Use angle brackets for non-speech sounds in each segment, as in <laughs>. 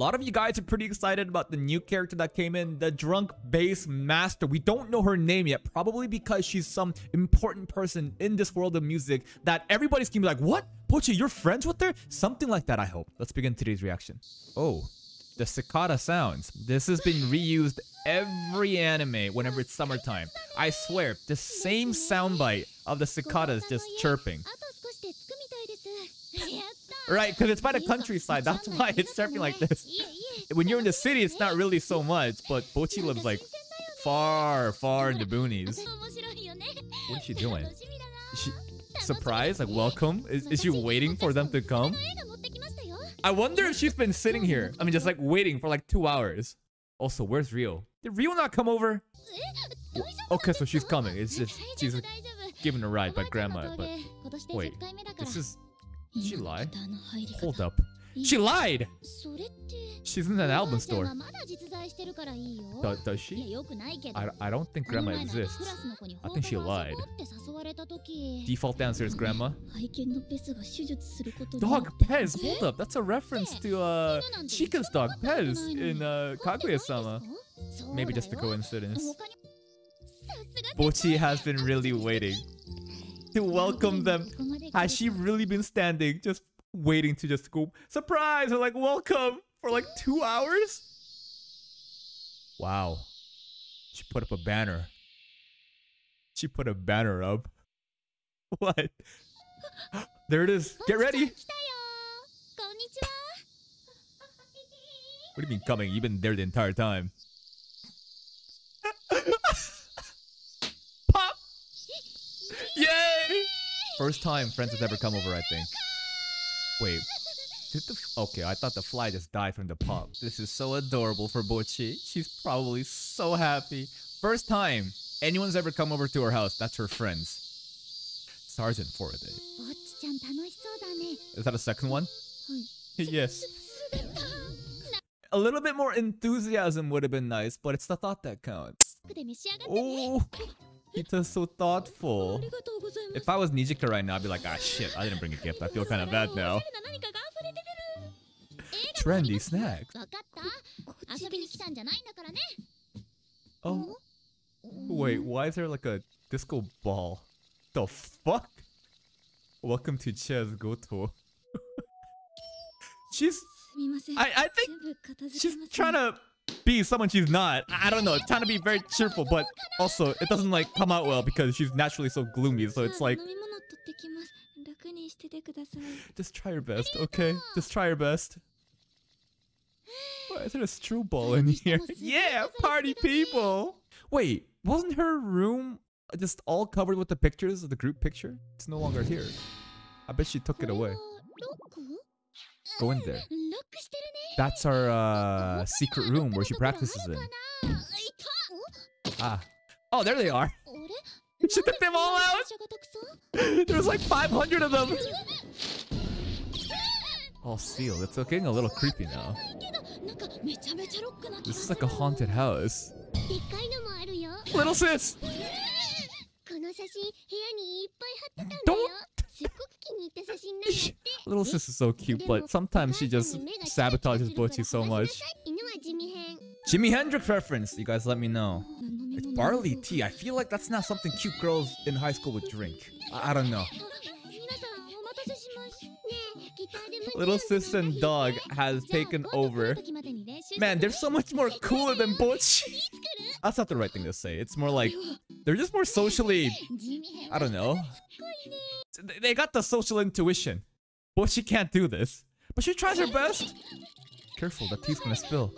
lot of you guys are pretty excited about the new character that came in, the Drunk Bass Master. We don't know her name yet, probably because she's some important person in this world of music that everybody's gonna be like, what? Bocchi, you're friends with her? Something like that, I hope. Let's begin today's reaction. Oh, the cicada sounds. This has been reused every anime whenever it's summertime. I swear, the same soundbite of the cicadas just chirping. Right, because it's by the countryside. That's why it's chirping like this. When you're in the city, it's not really so much, but Bocchi lives like far, far in the boonies. <laughs> What is she doing? Is she surprised? Like, welcome? Is, is she waiting for them to come? I wonder if she's been sitting here. I mean, just like waiting for like two hours. Also, where's Ryo? Did Ryo not come over? Okay, so she's coming. It's just she's given a ride by grandma. But wait, this is she lied. Hold up, she lied. She's in an album store. Do- does she? I, I don't think grandma exists. I think she lied. Default answer is grandma. Dog Pez. Hold up, that's a reference to uh Chika's dog Pez in uh Kaguya-sama. Maybe just a coincidence. Bocchi has been really waiting to welcome them. Has she really been standing, just waiting to just go surprise or like welcome for like two hours? Wow. She put up a banner. She put a banner up. <laughs> What? There it is. Get ready. What do you mean coming? You've been there the entire time. Pop! Yay! First time friends has ever come over, I think. Wait. Did the okay, I thought the fly just died from the pop. This is so adorable for Bocchi. She's probably so happy. First time anyone's ever come over to her house. That's her friends. Sergeant for a day. Is that a second one? <laughs> yes. A little bit more enthusiasm would have been nice, but it's the thought that counts. Oh, Kita's so thoughtful. If I was Nijika right now, I'd be like, ah shit, I didn't bring a gift. I feel kind of bad now. Trendy snacks. Oh. Wait, why is there like a disco ball? The fuck? Welcome to Chess Goto. <laughs> she's I, I think she's trying to be someone she's not. I don't know, It's trying to be very cheerful, but also it doesn't like come out well because she's naturally so gloomy. So it's like just try your best, okay? Just try your best. Why is there a screw ball in here? yeah, party people. Wait, wasn't her room just all covered with the pictures of the group picture? It's no longer here. I bet she took it away. Go in there. That's our uh, secret room where she practices in. Ah. Oh, there they are. <laughs> She took them all out. <laughs> There's like 500 of them. All sealed. It's getting a little creepy now. This is like a haunted house. Little sis. <laughs> Don't. Little sister's so cute, but sometimes she just sabotages Bocchi so much. Jimi Hendrix reference. You guys let me know. It's barley tea. I feel like that's not something cute girls in high school would drink. I, I don't know. Little sis and dog has taken over. Man, they're so much more cooler than Bocchi. That's not the right thing to say. It's more like they're just more socially. I don't know. <laughs> They got the social intuition. Bocchi can't do this, but she tries her best. Careful, that tea's gonna spill.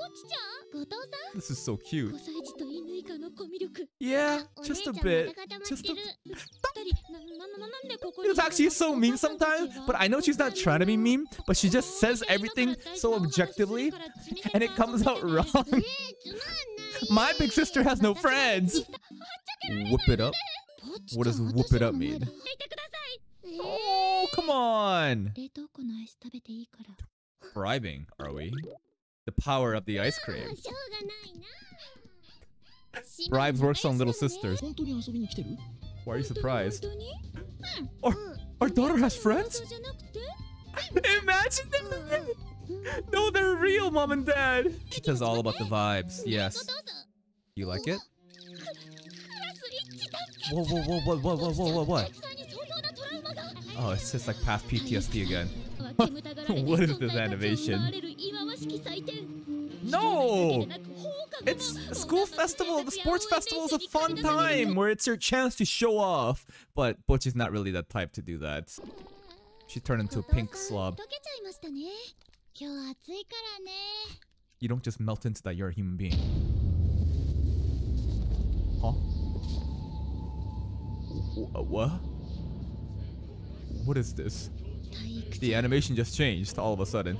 This is so cute. Yeah, just a bit. Just a. It's actually so mean sometimes, but I know she's not trying to be mean, but she just says everything so objectively, and it comes out wrong. My big sister has no friends. Whoop it up. What does whoop it up mean? Come on. Bribing, are we? The power of the ice cream. <laughs> Bribes works on little sisters. Why are you surprised? Our, our daughter has friends? Imagine them! No, they're real, mom and dad. Kita's all about the vibes. Yes. You like it? <laughs> Whoa, whoa, whoa, whoa, whoa, whoa, whoa, whoa, what? Oh, it's just like past PTSD again. <laughs> what is <laughs> this animation? No! It's a school festival. The sports festival is a fun time where it's your chance to show off. But Bocchi's not really that type to do that. She turned into a pink slob. You don't just melt into that, you're a human being. Huh? What? What is this? The animation just changed all of a sudden.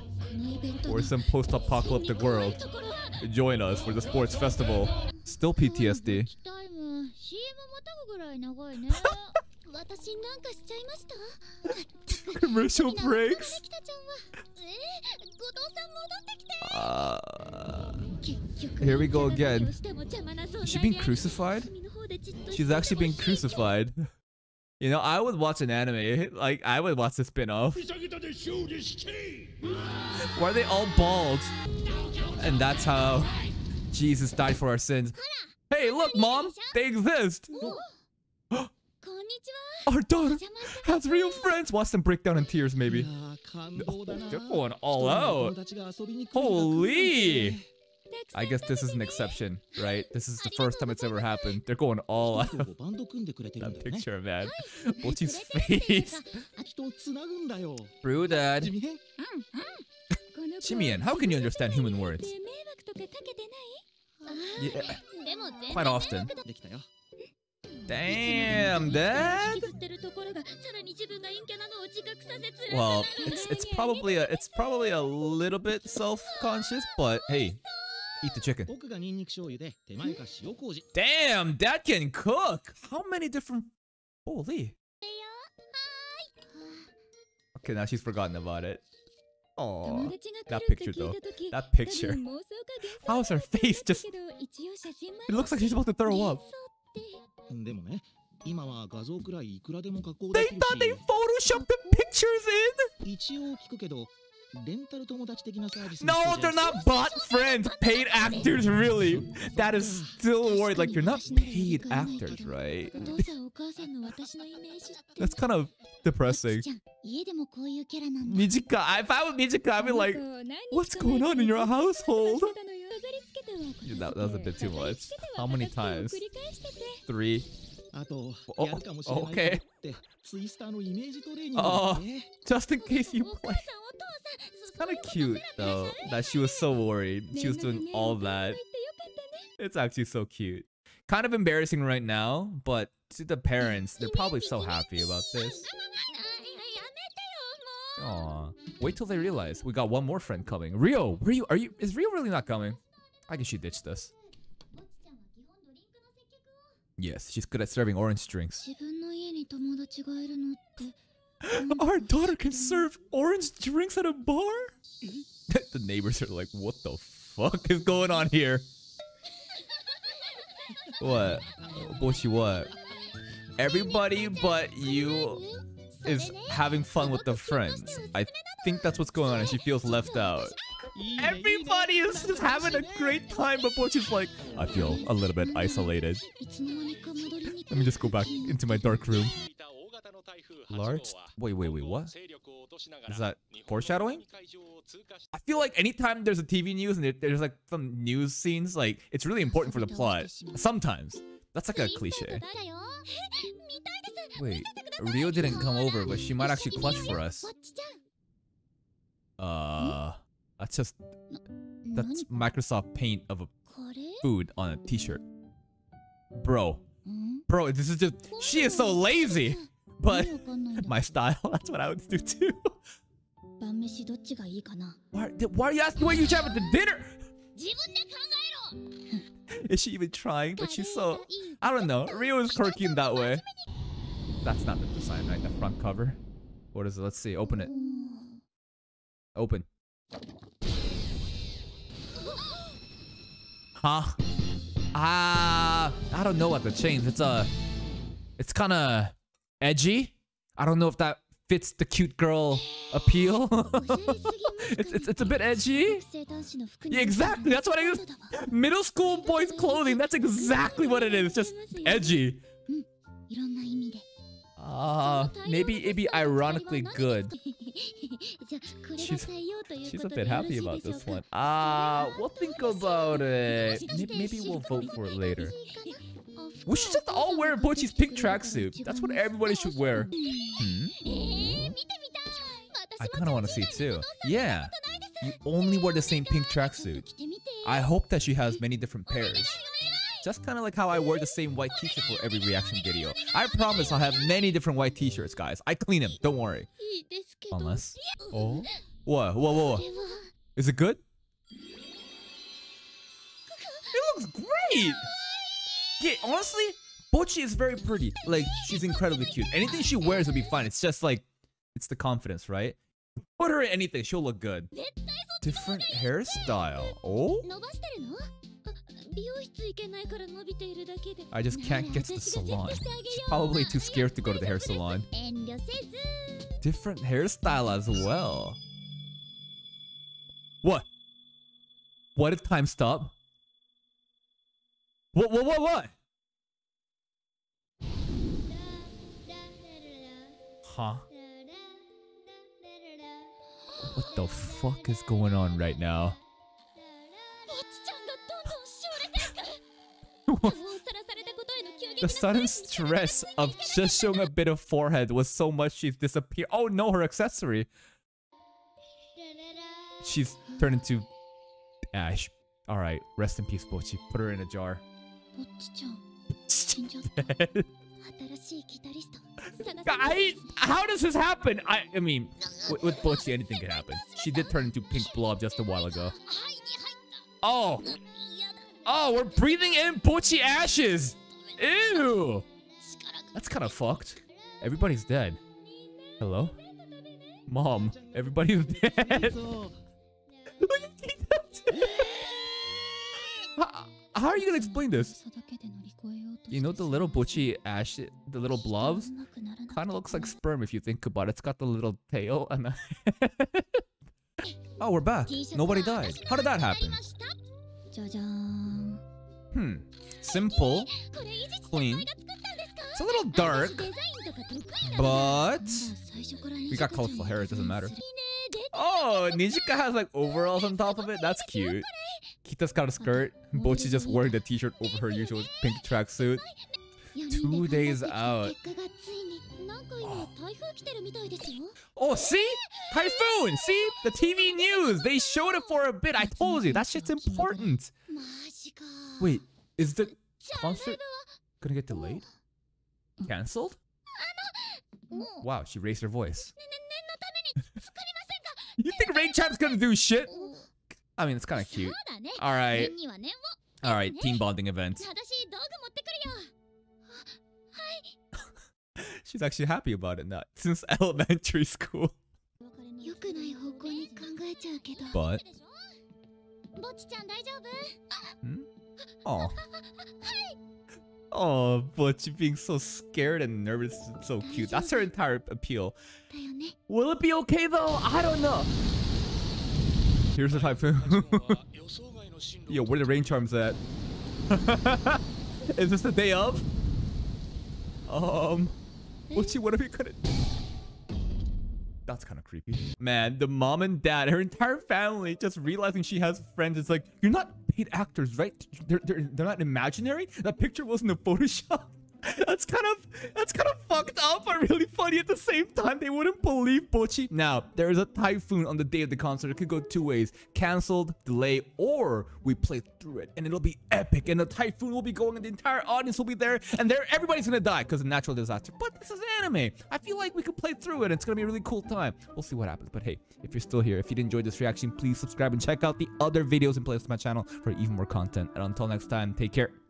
We're some post-apocalyptic world. Join us for the sports festival. Still PTSD. <laughs> Commercial breaks. Uh, here we go again. Is she being crucified? She's actually being crucified. <laughs> You know, I would watch an anime. <laughs> Like, I would watch the spin-off. Why are they all bald? And that's how Jesus died for our sins. Hey, look, Mom! They exist! Oh. <gasps> Our daughter has real friends! Watch them break down in tears, maybe. Oh, they're going all out. Holy! I guess this is an exception, right? This is the first time it's ever happened. They're going all out. that picture, man. Bocchi's <laughs> <laughs> face. True, Dad. Shimian, <laughs> how can you understand human words? Yeah, quite often. Damn, Dad. Well, it's it's probably a it's probably a little bit self-conscious, but hey, eat the chicken. Damn, Dad can cook. How many different? Holy. Okay, now she's forgotten about it. Oh, that picture though. That picture. How's her face just? It looks like she's about to throw up. They thought they photoshopped the pictures in. No, they're not bot friends, paid actors, really. That is still worried. Like, you're not paid actors, right? <laughs> That's kind of depressing. Nijika, if I was Nijika, I'd be like, what's going on in your household? That, that was a bit too much. How many times? Three. Oh, okay. Oh, just in case you play. Kind of cute though that she was so worried. She was doing all that. It's actually so cute. Kind of embarrassing right now, but to the parents, they're probably so happy about this. Aw. Wait till they realize we got one more friend coming. Ryo, Ryo, are you? Is Ryo really not coming? I guess she ditched us. Yes, she's good at serving orange drinks. <laughs> Our daughter can serve orange drinks at a bar? <laughs> the neighbors are like, what the fuck is going on here? <laughs> What? Bocchi, what? Everybody but you is having fun with the friends. I think that's what's going on and she feels left out. Everybody is just having a great time, but Butch like, I feel a little bit isolated. Let me just go back into my dark room. Large? Wait, wait, wait, what? Is that foreshadowing? I feel like anytime there's a TV news and there's like some news scenes, like, it's really important for the plot. Sometimes. That's like a cliche. Wait, Ryo didn't come over, but she might actually clutch for us. Uh... That's just that's Microsoft Paint of a food on a t-shirt. Bro. Bro, this is just she is so lazy. But <laughs> my style, <laughs> that's what I would do too. why, why are you asking what you have at the dinner? Is she even trying? But she's so I don't know. Ryo is quirky in that way. That's not the design, right? The front cover. What is it? Let's see. Open it. Open. <gasps> Huh? Ah, uh, I don't know what to change. It's a, it's kind of edgy. I don't know if that fits the cute girl appeal. <laughs> It's, it's, it's a bit edgy. Yeah, exactly. That's what I use. Middle school boys clothing. That's exactly what it is. Just edgy. Uh, maybe it'd be ironically good. She's, she's a bit happy about this one. Ah, uh, we'll think about it. Maybe we'll vote for it later. We should just all wear Bocchi's pink tracksuit. That's what everybody should wear. Hmm? I kind of want to see too. Yeah. You only wear the same pink tracksuit. I hope that she has many different pairs. Just kind of like how I wear the same white t-shirt for every reaction video. I promise I'll have many different white t-shirts, guys. I clean them, don't worry. Unless... Oh? Whoa, whoa, whoa. Is it good? It looks great! Yeah, honestly, Bocchi is very pretty. Like, she's incredibly cute. Anything she wears will be fine. It's just like, it's the confidence, right? Put her in anything, she'll look good. Different hairstyle. Oh? I just can't get to the salon. She's probably too scared to go to the hair salon. Different hairstyle as well. What? What did time stop? What, what, what, what? Huh? What the fuck is going on right now? <laughs> the sudden stress of just showing a bit of forehead was so much she's disappeared. Oh no, her accessory. She's turned into ash. Alright, rest in peace, Bocchi. Put her in a jar. <laughs> <laughs> I, how does this happen? I, I mean, with, with Bocchi, anything can happen. She did turn into pink blob just a while ago. Oh. Oh, we're breathing in Bocchi ashes. Ew. That's kind of fucked. Everybody's dead. Hello? Mom, everybody's <laughs> dead. how, <laughs> how are you gonna explain this? You know the little Bocchi ash, the little blobs? Kind of looks like sperm if you think about it. It's got the little tail and <laughs> oh, we're back. Nobody died. How did that happen? Hmm. Simple. Clean. It's a little dark. But... We got colorful hair. It doesn't matter. Oh, Nijika has like overalls on top of it. That's cute. Kita's got a skirt. Bocchi just wearing the t-shirt over her usual pink tracksuit. Two days out. Oh. oh, see? Typhoon! See? The TV news! They showed it for a bit. I told you. That shit's important. Wait, is the concert gonna get delayed? Cancelled? Wow, she raised her voice. Rain Champ's gonna do shit? I mean, it's kind of cute. Alright. Alright, team bonding event. <laughs> She's actually happy about it now, since <laughs> elementary school. But... Hmm? Oh. Oh, but you being so scared and nervous is so cute. That's her entire appeal. Will it be okay though? I don't know. Here's the typhoon. <laughs> Yo, where the rain charms at? <laughs> is this the day of? Um, what's she? what are we gonna? That's kind of creepy. Man, the mom and dad, her entire family, just realizing she has friends. It's like, you're not paid actors, right? They're, they're, they're not imaginary? That picture wasn't a Photoshop? <laughs> that's kind of that's kind of fucked up but really funny at the same time. They wouldn't believe Bocchi now there is a typhoon on the day of the concert. It could go two ways cancelled delay or we play through it and it'll be epic and the typhoon will be going and the entire audience will be there and there everybody's gonna die because of natural disaster. But this is anime. I feel like we could play through it it's gonna be a really cool time. We'll see what happens but hey if you're still here if you enjoyed this reaction please subscribe and check out the other videos and playlists on my channel for even more content. And until next time take care